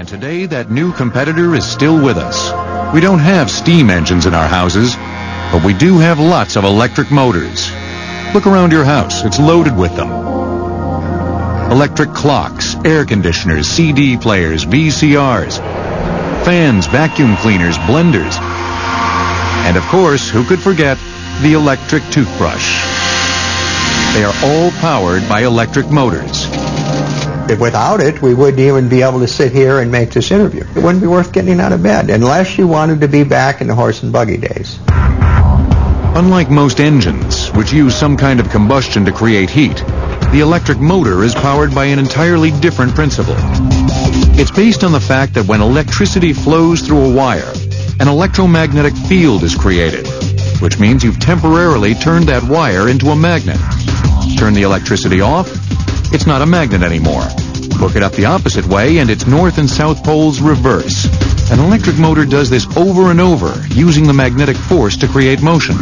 And today, that new competitor is still with us. We don't have steam engines in our houses, but we do have lots of electric motors. Look around your house. It's loaded with them. Electric clocks, air conditioners, CD players, VCRs, fans, vacuum cleaners, blenders. And of course, who could forget the electric toothbrush? They are all powered by electric motors. Without it, we wouldn't even be able to sit here and make this interview. It wouldn't be worth getting out of bed unless you wanted to be back in the horse and buggy days. Unlike most engines, which use some kind of combustion to create heat, the electric motor is powered by an entirely different principle. It's based on the fact that when electricity flows through a wire, an electromagnetic field is created, which means you've temporarily turned that wire into a magnet. Turn the electricity off, it's not a magnet anymore. Hook it up the opposite way, and its north and south poles reverse. An electric motor does this over and over, using the magnetic force to create motion.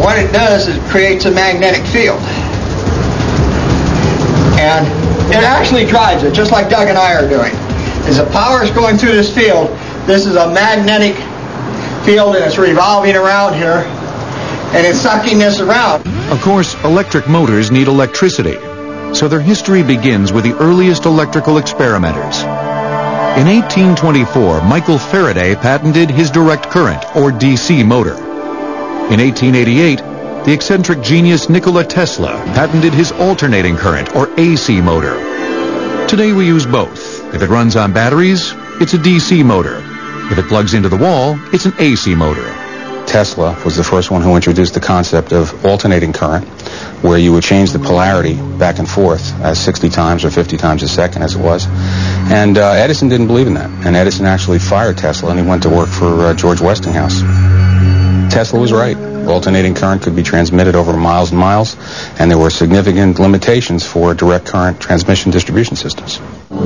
What it does is it creates a magnetic field. And it actually drives it, just like Doug and I are doing. As the power is going through this field, this is a magnetic field and it's revolving around here and it's sucking this around. Of course, electric motors need electricity, so their history begins with the earliest electrical experimenters. In 1824, Michael Faraday patented his direct current, or DC motor. In 1888, the eccentric genius Nikola Tesla patented his alternating current, or AC motor. Today we use both. If it runs on batteries, it's a DC motor. If it plugs into the wall, it's an AC motor. Tesla was the first one who introduced the concept of alternating current, where you would change the polarity back and forth as 60 times or 50 times a second as it was. And uh, Edison didn't believe in that. And Edison actually fired Tesla and he went to work for uh, George Westinghouse. Tesla was right. Alternating current could be transmitted over miles and miles, and there were significant limitations for direct current transmission distribution systems.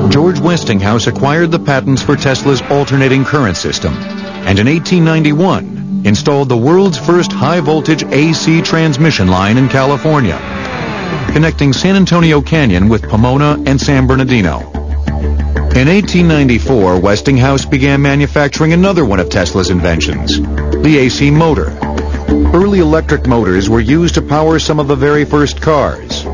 George Westinghouse acquired the patents for Tesla's alternating current system, and in 1891 installed the world's first high-voltage AC transmission line in California, connecting San Antonio Canyon with Pomona and San Bernardino. In 1894, Westinghouse began manufacturing another one of Tesla's inventions, the AC motor. Early electric motors were used to power some of the very first cars,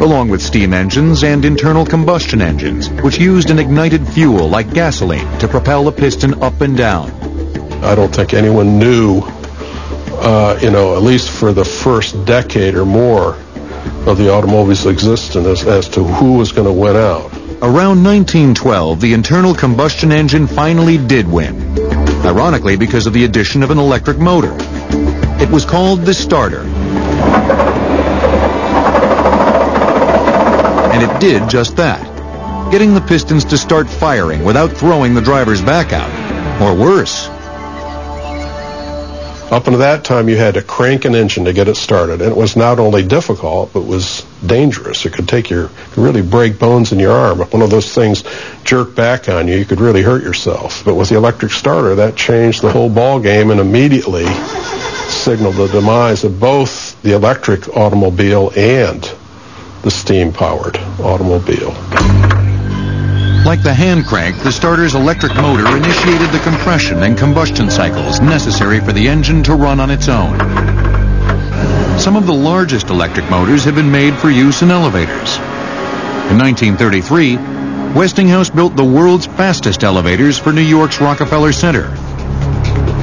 along with steam engines and internal combustion engines, which used an ignited fuel like gasoline to propel the piston up and down. I don't think anyone knew, uh, you know, at least for the first decade or more of the automobile's existence as, as to who was going to win out. Around 1912, the internal combustion engine finally did win. Ironically, because of the addition of an electric motor. It was called the starter. And it did just that. Getting the pistons to start firing without throwing the driver's back out. Or worse. Up until that time, you had to crank an engine to get it started, and it was not only difficult, but was dangerous. It could take your, really break bones in your arm. If one of those things jerked back on you, you could really hurt yourself. But with the electric starter, that changed the whole ball game and immediately signaled the demise of both the electric automobile and the steam-powered automobile. Like the hand crank, the starter's electric motor initiated the compression and combustion cycles necessary for the engine to run on its own. Some of the largest electric motors have been made for use in elevators. In 1933, Westinghouse built the world's fastest elevators for New York's Rockefeller Center.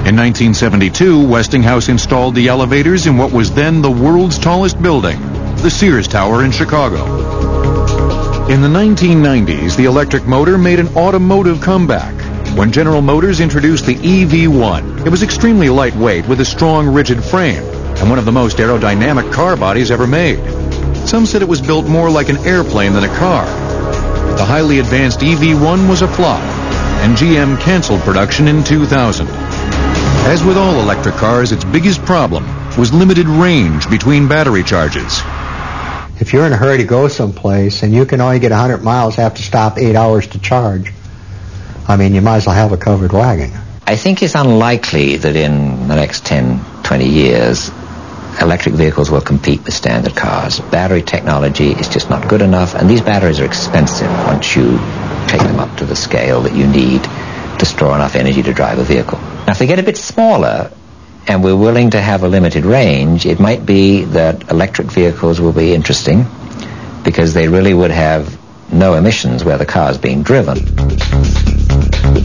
In 1972, Westinghouse installed the elevators in what was then the world's tallest building, the Sears Tower in Chicago. In the 1990s, the electric motor made an automotive comeback when General Motors introduced the EV1. It was extremely lightweight with a strong, rigid frame and one of the most aerodynamic car bodies ever made. Some said it was built more like an airplane than a car. The highly advanced EV1 was a flop, and GM canceled production in 2000. As with all electric cars, its biggest problem was limited range between battery charges. If you're in a hurry to go someplace and you can only get 100 miles, have to stop eight hours to charge, I mean, you might as well have a covered wagon. I think it's unlikely that in the next 10, 20 years, electric vehicles will compete with standard cars. Battery technology is just not good enough, and these batteries are expensive once you take them up to the scale that you need to store enough energy to drive a vehicle. Now, if they get a bit smaller and we're willing to have a limited range, it might be that electric vehicles will be interesting because they really would have no emissions where the car is being driven.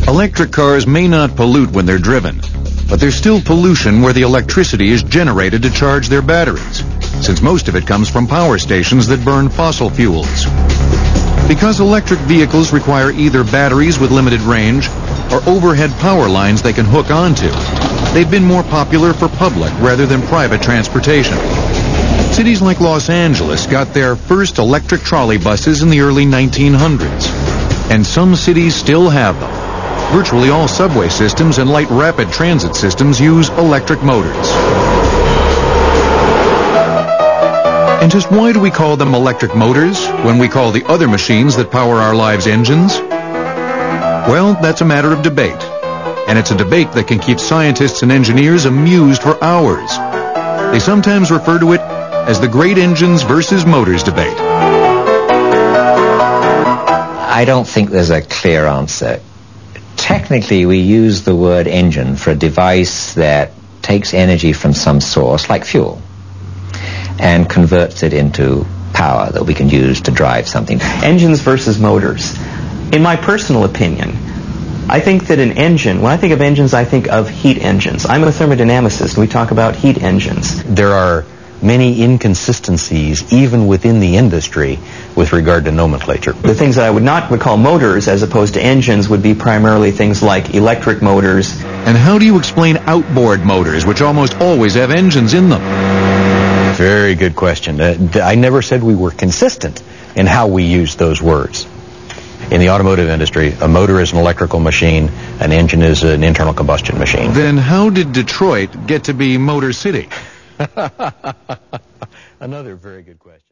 Electric cars may not pollute when they're driven, but there's still pollution where the electricity is generated to charge their batteries, since most of it comes from power stations that burn fossil fuels. Because electric vehicles require either batteries with limited range or overhead power lines they can hook onto, they've been more popular for public rather than private transportation. Cities like Los Angeles got their first electric trolley buses in the early 1900s, and some cities still have them. Virtually all subway systems and light rapid transit systems use electric motors. And just why do we call them electric motors when we call the other machines that power our lives engines? Well, that's a matter of debate. And it's a debate that can keep scientists and engineers amused for hours. They sometimes refer to it as the great engines versus motors debate. I don't think there's a clear answer. Technically, we use the word engine for a device that takes energy from some source, like fuel, and converts it into power that we can use to drive something. Engines versus motors. In my personal opinion, I think that an engine, when I think of engines, I think of heat engines. I'm a thermodynamicist, and we talk about heat engines. There are many inconsistencies even within the industry with regard to nomenclature. The things that I would not would call motors as opposed to engines would be primarily things like electric motors. And how do you explain outboard motors, which almost always have engines in them? Very good question. Uh, I never said we were consistent in how we use those words. In the automotive industry, a motor is an electrical machine, an engine is an internal combustion machine. Then how did Detroit get to be Motor City? Another very good question.